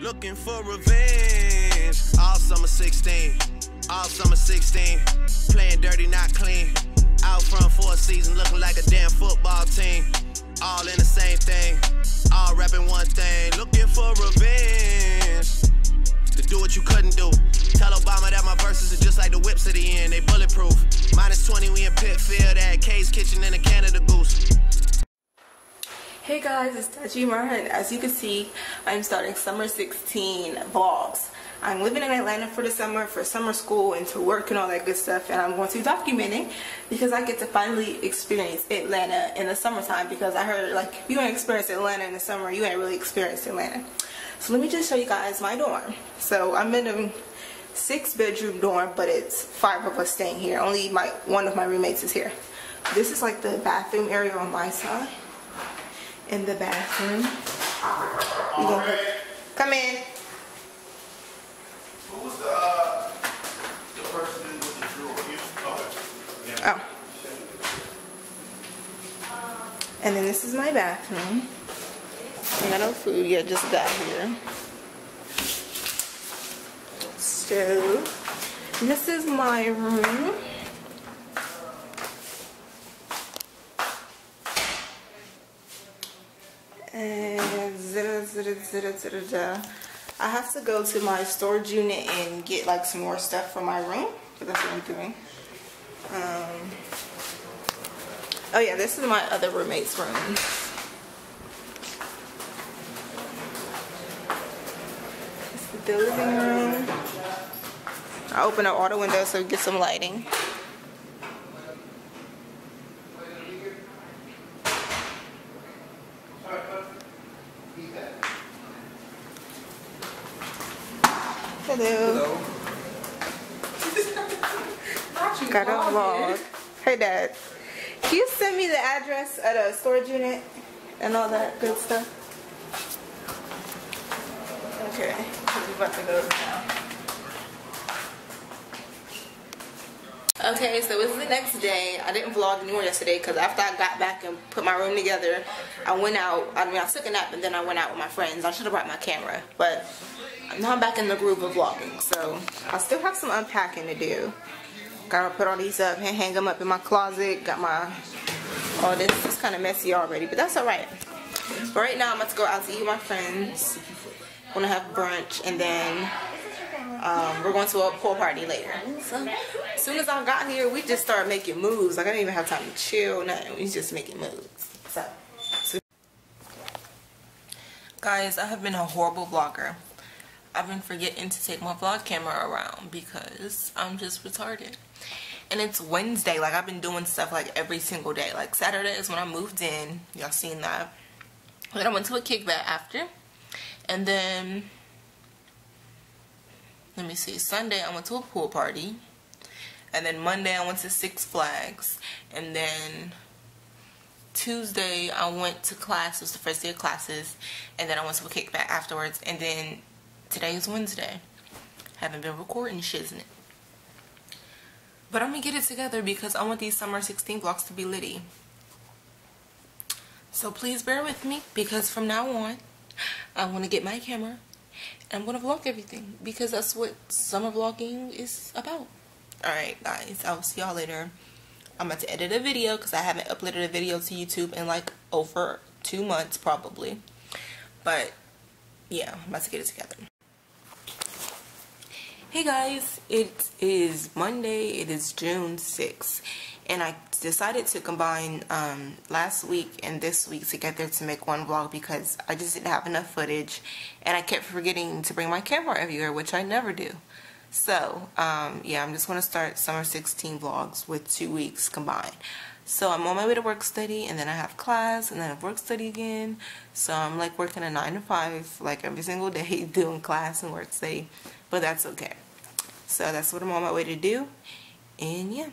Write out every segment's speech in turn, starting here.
Looking for revenge. All summer 16. All summer 16. Playing dirty, not clean. Out front for a season, looking like a damn football team. All in the same thing. All rapping one thing. Looking for revenge. To do what you couldn't do. Tell Obama that my verses are just like the whips at the end. They bulletproof. Minus 20, we in Pitfield at Kay's Kitchen in the Canada Goose. Hey guys, it's Tajima and as you can see, I'm starting summer 16 vlogs. I'm living in Atlanta for the summer, for summer school and to work and all that good stuff and I'm going to document it because I get to finally experience Atlanta in the summertime because I heard like if you ain't experience Atlanta in the summer, you ain't really experienced Atlanta. So let me just show you guys my dorm. So I'm in a six bedroom dorm but it's five of us staying here. Only my one of my roommates is here. This is like the bathroom area on my side in the bathroom. You gonna come in. Who was the, uh, the person with the drawer? Oh. Yeah. Oh. And then this is my bathroom. I got no food yet, just got here. Stove. And this is my room. And zita, zita, zita. I have to go to my storage unit and get like some more stuff for my room. But that's what I'm doing. Um, oh yeah, this is my other roommate's room. Is the living room. I open up all the windows so we get some lighting. Hello. Got a vlog. Hey dad. Can you send me the address of the storage unit and all that good stuff? Okay. We're about to go now. Okay, so it's the next day. I didn't vlog anymore yesterday because after I got back and put my room together, I went out. I mean, I took a nap and then I went out with my friends. I should have brought my camera, but now I'm back in the groove of vlogging. So I still have some unpacking to do. Gotta put all these up and hang them up in my closet. Got my all this. is kind of messy already, but that's alright. But right now I'm about to go out to eat with my friends. Gonna have brunch and then um, we're going to a pool party later. So as soon as I got here, we just started making moves. Like I didn't even have time to chill, nothing. We just making moves. So, so guys, I have been a horrible vlogger. I've been forgetting to take my vlog camera around because I'm just retarded. And it's Wednesday. Like I've been doing stuff like every single day. Like Saturday is when I moved in. Y'all seen that. Then I went to a kickback after. And then let me see, Sunday I went to a pool party. And then Monday I went to Six Flags. And then Tuesday I went to class. It was the first day of classes. And then I went to a kickback afterwards. And then today is Wednesday. Haven't been recording shiznit. But I'm going to get it together because I want these summer 16 vlogs to be litty. So please bear with me because from now on, I want to get my camera I'm gonna vlog everything because that's what summer vlogging is about. Alright guys, I'll see y'all later. I'm about to edit a video because I haven't uploaded a video to YouTube in like over two months probably. But yeah, I'm about to get it together. Hey guys, it is Monday, it is June 6th, and I decided to combine um, last week and this week together to make one vlog because I just didn't have enough footage and I kept forgetting to bring my camera everywhere, which I never do. So, um, yeah, I'm just to start summer 16 vlogs with two weeks combined. So I'm on my way to work study and then I have class and then I have work study again. So I'm like working a 9 to 5 like every single day doing class and work study. But that's okay. So that's what I'm on my way to do. And yeah.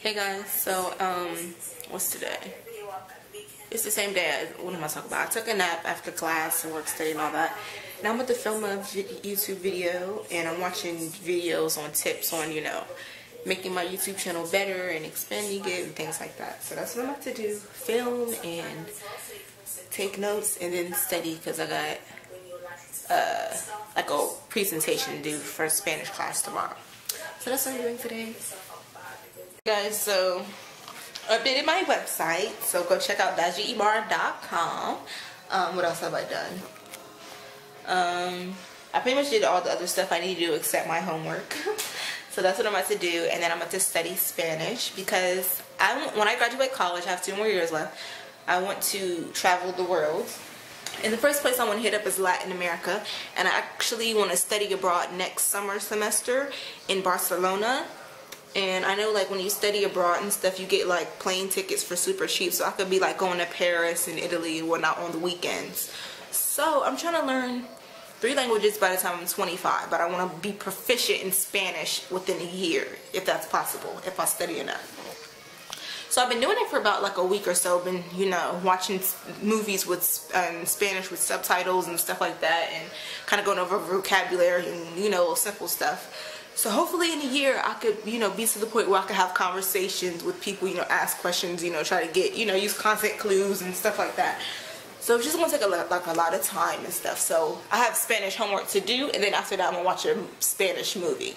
Hey guys, so um, what's today? It's the same day. As, what am I talking about? I took a nap after class and work study and all that. Now I'm about to film a YouTube video and I'm watching videos on tips on, you know, making my YouTube channel better and expanding it and things like that. So that's what I'm about to do. Film and take notes and then study because I got uh, like a presentation to do for Spanish class tomorrow. So that's what I'm doing today. Guys, so updated my website. So go check out daljiimara.com. Um, what else have I done? Um, I pretty much did all the other stuff I need to do except my homework. so that's what I'm about to do. And then I'm about to study Spanish because I when I graduate college, I have two more years left. I want to travel the world. In the first place I want to hit up is Latin America and I actually want to study abroad next summer semester in Barcelona and I know like when you study abroad and stuff you get like plane tickets for super cheap so I could be like going to Paris and Italy and whatnot on the weekends so I'm trying to learn three languages by the time I'm 25 but I want to be proficient in Spanish within a year if that's possible if I study enough so I've been doing it for about like a week or so. Been, you know, watching movies with um, Spanish with subtitles and stuff like that and kind of going over vocabulary and, you know, simple stuff. So hopefully in a year I could, you know, be to the point where I could have conversations with people, you know, ask questions, you know, try to get, you know, use content clues and stuff like that. So it's just gonna take a lot, like a lot of time and stuff. So I have Spanish homework to do, and then after that I'm gonna watch a Spanish movie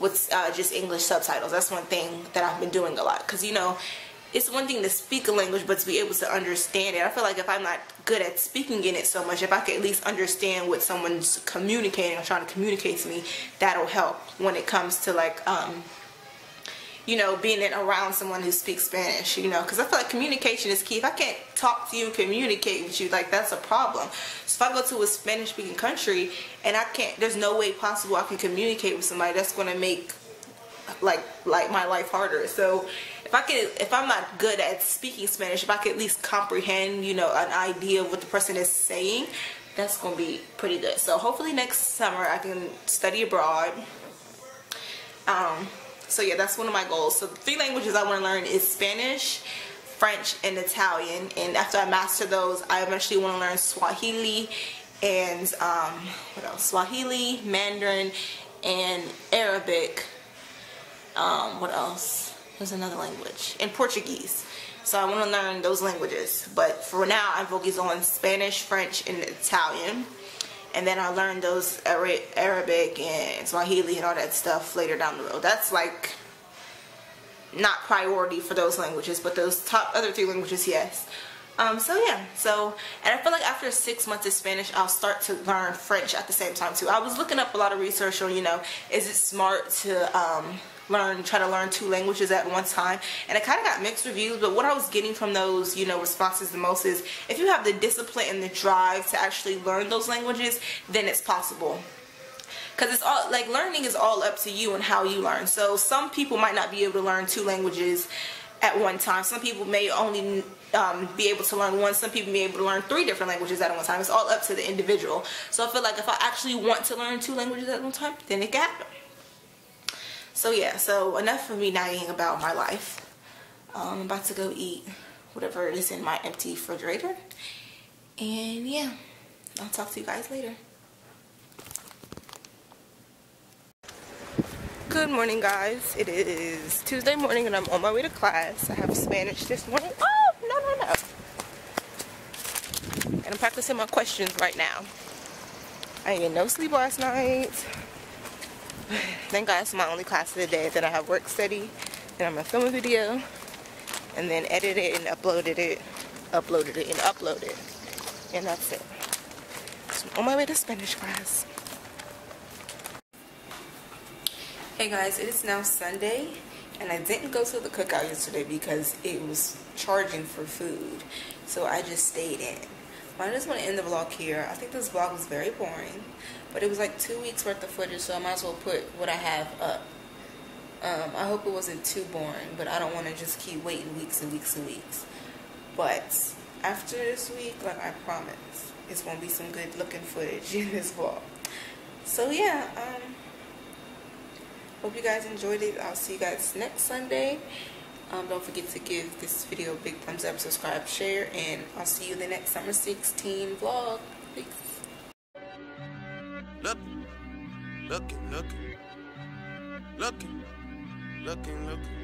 with uh, just English subtitles. That's one thing that I've been doing a lot because you know it's one thing to speak a language but to be able to understand it. I feel like if I'm not good at speaking in it so much, if I can at least understand what someone's communicating or trying to communicate to me, that'll help when it comes to like um, you know, being around someone who speaks Spanish, you know, because I feel like communication is key. If I can't talk to you and communicate with you, like that's a problem. So if I go to a Spanish speaking country and I can't, there's no way possible I can communicate with somebody that's going to make like like my life harder. So if I can, if I'm not good at speaking Spanish, if I can at least comprehend, you know, an idea of what the person is saying, that's to be pretty good. So hopefully next summer I can study abroad. Um, so yeah, that's one of my goals. So the three languages I want to learn is Spanish, French, and Italian. And after I master those, I eventually want to learn Swahili and um, what else? Swahili, Mandarin, and Arabic. Um, what else? There's another language. And Portuguese. So I want to learn those languages. But for now, I'm focused on Spanish, French, and Italian and then I learned those Arabic and Swahili and all that stuff later down the road. That's like not priority for those languages, but those top other three languages, yes. Um, so yeah, so, and I feel like after six months of Spanish, I'll start to learn French at the same time too. I was looking up a lot of research on, you know, is it smart to, um, learn, try to learn two languages at one time. And I kind of got mixed reviews, but what I was getting from those, you know, responses the most is if you have the discipline and the drive to actually learn those languages, then it's possible because it's all like learning is all up to you and how you learn so some people might not be able to learn two languages at one time. Some people may only um, be able to learn one. Some people may be able to learn three different languages at one time. It's all up to the individual. So I feel like if I actually want to learn two languages at one time then it can happen. So yeah, so enough of me nagging about my life. Um, I'm about to go eat whatever is in my empty refrigerator. And yeah, I'll talk to you guys later. Good morning guys. It is Tuesday morning and I'm on my way to class. I have Spanish this morning. Oh, no, no, no. And I'm practicing my questions right now. I ain't get no sleep last night. Thank God it's my only class of the day. Then I have work study. Then I'm gonna film a video and then edit it and uploaded it, uploaded it and uploaded it. And that's it. So I'm on my way to Spanish class. Hey guys, it is now Sunday and I didn't go to the cookout yesterday because it was charging for food. So I just stayed in. But I just want to end the vlog here. I think this vlog was very boring. But it was like two weeks worth of footage, so I might as well put what I have up. Um, I hope it wasn't too boring, but I don't want to just keep waiting weeks and weeks and weeks. But after this week, like I promise, it's going to be some good looking footage in this vlog. So yeah, um, Hope you guys enjoyed it. I'll see you guys next Sunday. Um, don't forget to give this video a big thumbs up, subscribe, share, and I'll see you in the next Summer 16 vlog. Peace. Look, looking, looking, looking, looking, looking.